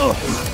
Oh!